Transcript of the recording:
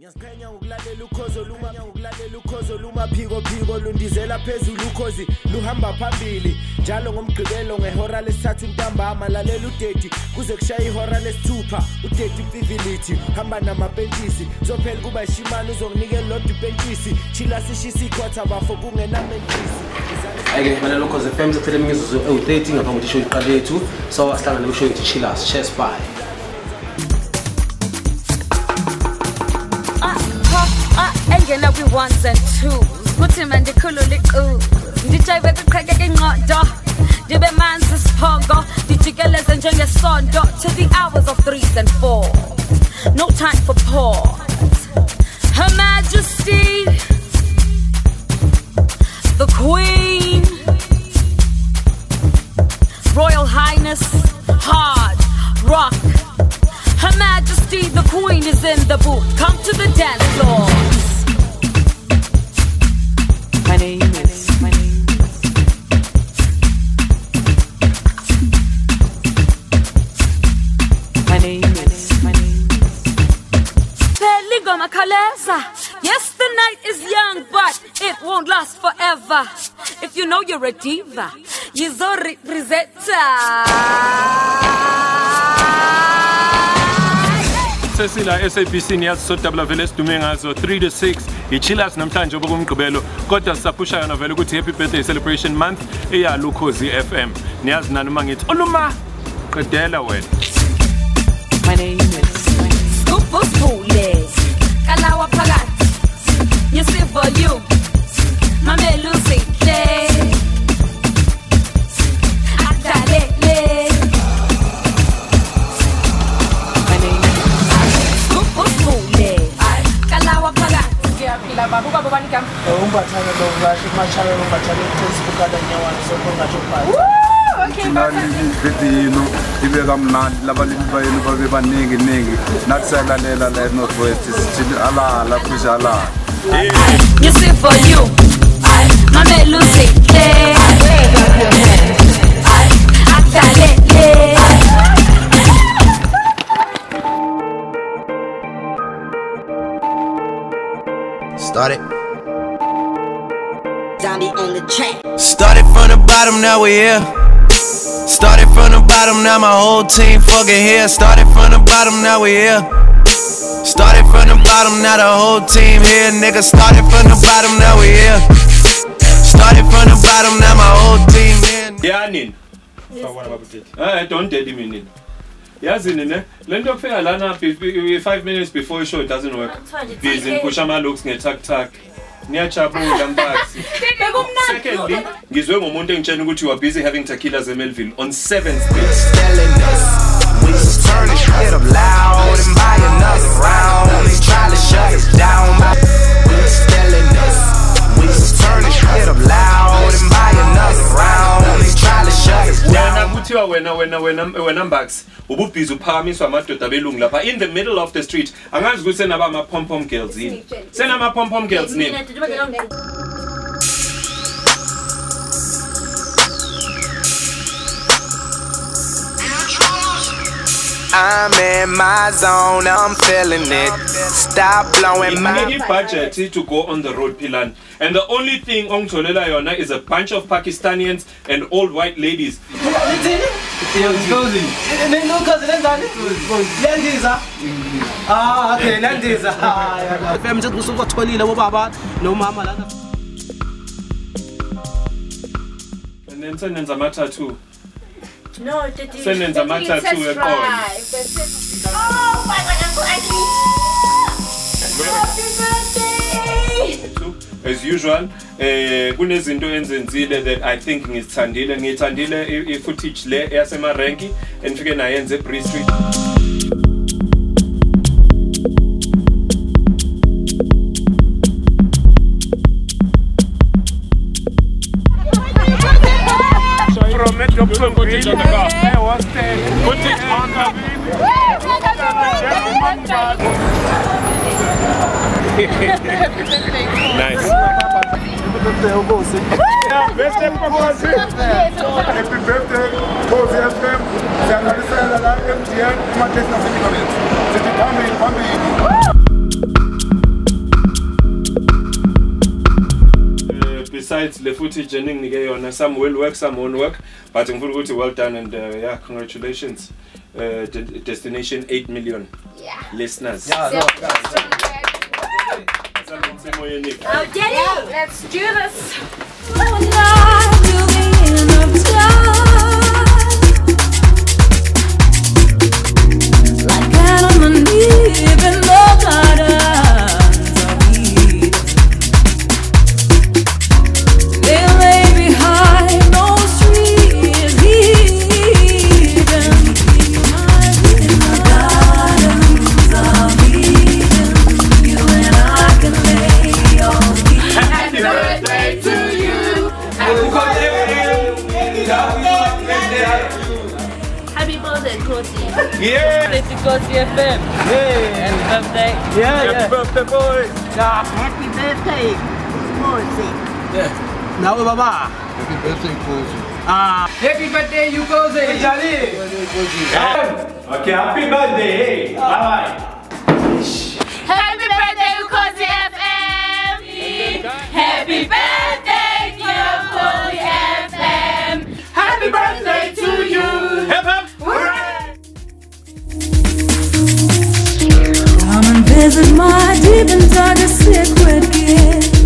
ngiyasiqhenya ngokulalela ukhozo luma ngokulalela ukhozo lumaphiko phiko lundizela phezulu ukhozi luhamba phambili. Njalo ngomgqibelo ngehora lesithathu ntambama lalela udedi. Kuze kushaya ihora lesithupha udedi mfivilithi hamba namapentisi zophela kuba ishimani uzonginikela lodwa ipentisi chila sishisa ikhotha bafo kungenamentisi Ake ngibona lokho ze FM sekuphele imizuzu ewu-30 ngaphambi kokuthi ishow iqale yethu so asihlangane kushow yethu chillers cheers bye engena kwi-ones and twos. Kuthi mandikhulule iqu ndijayive kuqhekeka ingqondo ndibe manzi siphongo ndijikeleze njengesondo to the hours of threes and fours no time for pause. Her majesty the queen. Royal highness hard rock. Her majesty the queen is in the booth. Come to the dance floor Peligo Makalesa. Yes, the night is young, but it won't last forever. If you know you're a diva, you're so sesila SABC niyazi sodabula vele esidume ngazo 3 to 6 ichillers namhlanje obokumgqibelo kodwa sisaphusha yona vele ukuthi happy birthday celebration month eyalukhozi FM niyazi nani uma ngithi oh, oluma qedela wena My name is. My for you. Ma melusi le, atale le. Babuka babani kam. Umba tano dovla, shikma chalo umba chalo, tusibuka danyawa, sokonga chopaya. ngidino ibe kamnandi labalimi bayenu babe baningi ningi nathi siyalalela la enorthwest sithi alala kusha alala Yisivo you. Mamelu sihle. Adalele. Started. Zombie on the track. Started from the bottom, now we're here. Started from the bottom, now my whole team fucking here. Started from the bottom, now we're here. Started from the bottom, now the whole team here. Nigga, started from the bottom, now we here. Started from the bottom, now my whole team here. yanini eh don't daddy me nini. Yazini ne lento yokufika lana 5 minutes before ishow it doesn't work. Busy ngiphusha ama-looks nge-tuck-tuck. Niyajabula mpaksi secondly ngizwe ngomuntu engitshela ukuthi you are busy having tequilas emelville on 7th day Telling us we should turn this shit up loud and buy another round. They try to shut us down, but we telling us we should turn this shit up loud and buy another round. They try to shut us wena down. kuthiwa wena wena wena wena mbax ububhizi uphakamiswa amadoda abelungu lapha in the middle of the street angazi ukuthi senaba ama-pom-pom girls yini senama-pom-pom girls nini I'm in my zone, I'm feeling it. Stop blowing my. nginike ibudget to go on the road philan and the only thing ongitholela yona is a bunch of pakistanians and old white ladies. Nenukhozi lenzani lendiza ah okay lendiza FM nje kusukwatholile bobaba nomama lana and then senenza ama-tattoo no tete senenza ama-tattoo eqolo oh as usual eh kunezinto enzenzile that i think ngizithandile. Ngiyithandile i-footage le yasemarenki endifike nayenze ebree street Köpfe bringen. Und sich Nice. Beste Performance! Happy Birthday, Cozy o San Andrés de la Larga, Tian, Matheus, Nascimento. Você tem também, também. Besides le footage eninginike yona some will work some won't work but ngifuna ukuthi well done and uh, yeah congratulations uh, de- destination 8 million Yeah. listeners Semoyeni. Oh, Daddy! Let's do this. Birthday, Kosi. Yeah. It's Kosi FM. Yeah. Happy birthday. Yeah, Happy birthday, boy. Happy birthday, Mosi. nawe baba Happy birthday, Kosi. ah Happy birthday, Yukoze. Okay, happy birthday. Bye. Happy birthday, Kosi FM. Happy birthday, Isn't my deep and darkest secret gift?